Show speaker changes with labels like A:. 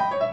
A: Música